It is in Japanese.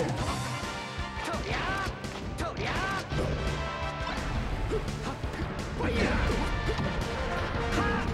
Fire! Ha!